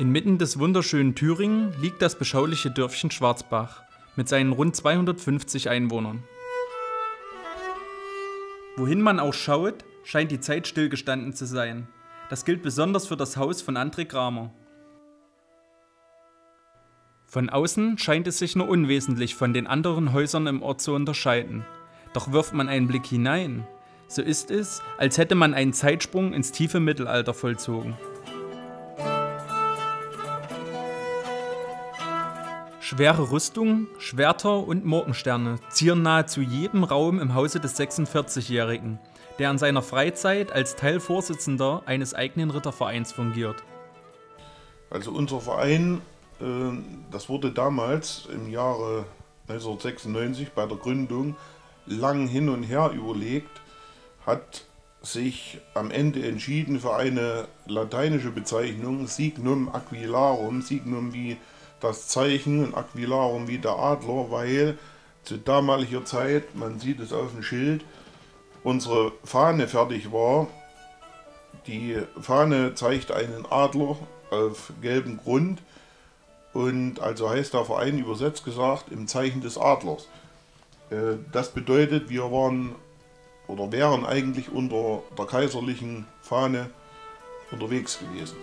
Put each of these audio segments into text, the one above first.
Inmitten des wunderschönen Thüringen liegt das beschauliche Dörfchen Schwarzbach mit seinen rund 250 Einwohnern. Wohin man auch schaut, scheint die Zeit stillgestanden zu sein. Das gilt besonders für das Haus von André Kramer. Von außen scheint es sich nur unwesentlich von den anderen Häusern im Ort zu unterscheiden. Doch wirft man einen Blick hinein, so ist es, als hätte man einen Zeitsprung ins tiefe Mittelalter vollzogen. Schwere Rüstung, Schwerter und Morgensterne zieren nahezu jedem Raum im Hause des 46-Jährigen, der in seiner Freizeit als Teilvorsitzender eines eigenen Rittervereins fungiert. Also unser Verein, äh, das wurde damals im Jahre 1996 bei der Gründung lang hin und her überlegt, hat sich am Ende entschieden für eine lateinische Bezeichnung, Signum Aquilarum, Signum wie das Zeichen Aquilarum wie der Adler, weil zu damaliger Zeit, man sieht es auf dem Schild, unsere Fahne fertig war. Die Fahne zeigt einen Adler auf gelbem Grund und also heißt der Verein übersetzt gesagt im Zeichen des Adlers. Äh, das bedeutet, wir waren oder wären eigentlich unter der kaiserlichen Fahne unterwegs gewesen.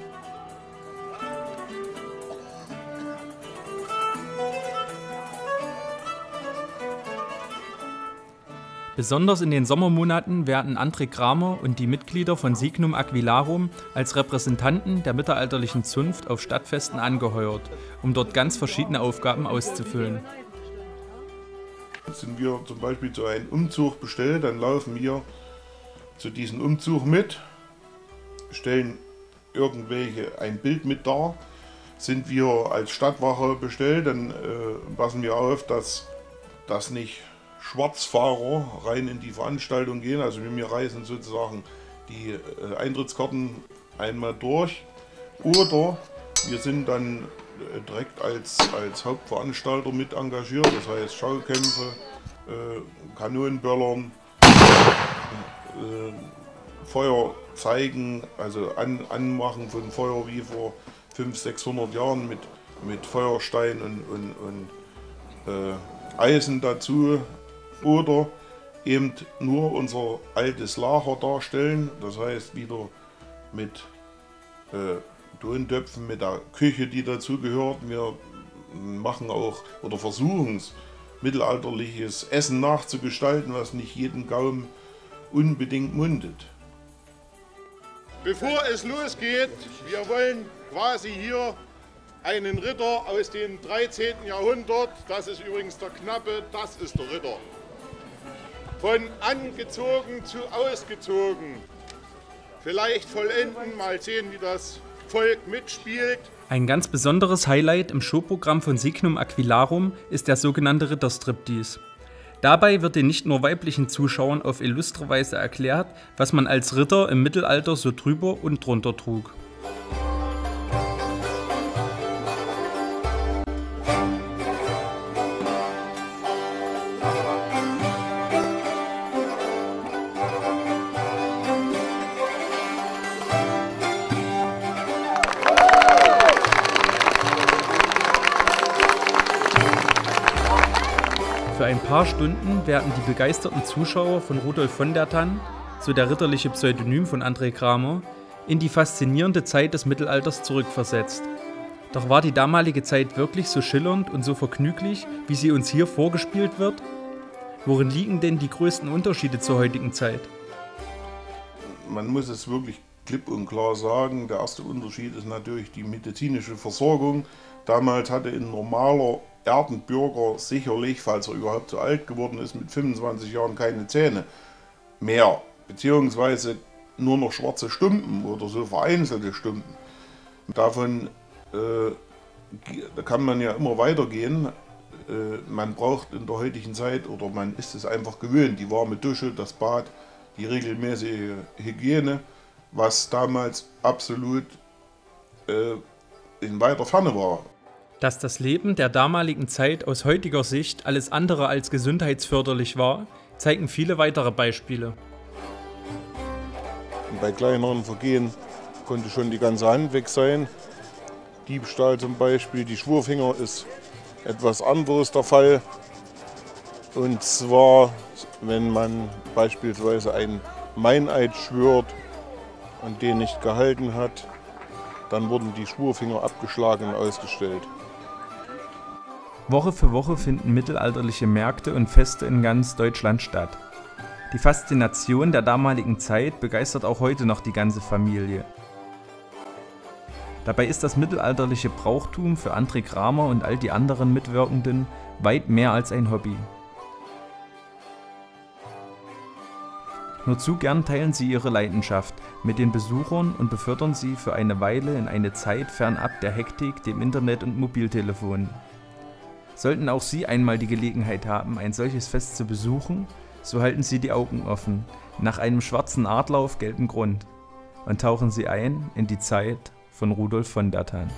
Besonders in den Sommermonaten werden André Kramer und die Mitglieder von Signum Aquilarum als Repräsentanten der mittelalterlichen Zunft auf Stadtfesten angeheuert, um dort ganz verschiedene Aufgaben auszufüllen. Sind wir zum Beispiel zu einem Umzug bestellt, dann laufen wir zu diesem Umzug mit, stellen irgendwelche ein Bild mit dar. Sind wir als Stadtwache bestellt, dann äh, passen wir auf, dass das nicht Schwarzfahrer rein in die Veranstaltung gehen. Also wir reisen sozusagen die äh, Eintrittskarten einmal durch. Oder wir sind dann äh, direkt als, als Hauptveranstalter mit engagiert. Das heißt Schaukämpfe, äh, Kanonenböllern, äh, Feuer zeigen, also an, Anmachen von Feuer wie vor 500, 600 Jahren mit, mit Feuerstein und, und, und äh, Eisen dazu oder eben nur unser altes Lager darstellen, das heißt wieder mit äh, Tontöpfen, mit der Küche, die dazugehört. Wir machen auch oder versuchen es, mittelalterliches Essen nachzugestalten, was nicht jeden Gaumen unbedingt mundet. Bevor es losgeht, wir wollen quasi hier einen Ritter aus dem 13. Jahrhundert, das ist übrigens der Knappe, das ist der Ritter. Von angezogen zu ausgezogen. Vielleicht vollenden, mal sehen, wie das Volk mitspielt. Ein ganz besonderes Highlight im Showprogramm von Signum Aquilarum ist der sogenannte Ritterstriptease. Dabei wird den nicht nur weiblichen Zuschauern auf illustre Weise erklärt, was man als Ritter im Mittelalter so drüber und drunter trug. Für ein paar Stunden werden die begeisterten Zuschauer von Rudolf von der Tann, so der ritterliche Pseudonym von André Kramer, in die faszinierende Zeit des Mittelalters zurückversetzt. Doch war die damalige Zeit wirklich so schillernd und so vergnüglich, wie sie uns hier vorgespielt wird? Worin liegen denn die größten Unterschiede zur heutigen Zeit? Man muss es wirklich klipp und klar sagen, der erste Unterschied ist natürlich die medizinische Versorgung. Damals hatte ein normaler Erdenbürger sicherlich, falls er überhaupt so alt geworden ist, mit 25 Jahren keine Zähne mehr, beziehungsweise nur noch schwarze Stumpen oder so vereinzelte Stumpen. Davon äh, kann man ja immer weitergehen. Äh, man braucht in der heutigen Zeit oder man ist es einfach gewöhnt, die warme Dusche, das Bad, die regelmäßige Hygiene, was damals absolut äh, in weiter Ferne war. Dass das Leben der damaligen Zeit aus heutiger Sicht alles andere als gesundheitsförderlich war, zeigen viele weitere Beispiele. Bei kleineren Vergehen konnte schon die ganze Hand weg sein. Diebstahl zum Beispiel. Die Schwurfinger ist etwas anderes der Fall. Und zwar, wenn man beispielsweise einen Meineid schwört und den nicht gehalten hat, dann wurden die Schwurfinger abgeschlagen und ausgestellt. Woche für Woche finden mittelalterliche Märkte und Feste in ganz Deutschland statt. Die Faszination der damaligen Zeit begeistert auch heute noch die ganze Familie. Dabei ist das mittelalterliche Brauchtum für André Kramer und all die anderen Mitwirkenden weit mehr als ein Hobby. Nur zu gern teilen sie ihre Leidenschaft mit den Besuchern und befördern sie für eine Weile in eine Zeit fernab der Hektik, dem Internet und Mobiltelefon. Sollten auch Sie einmal die Gelegenheit haben, ein solches Fest zu besuchen, so halten Sie die Augen offen, nach einem schwarzen Adler auf gelbem Grund, und tauchen Sie ein in die Zeit von Rudolf von der Tann.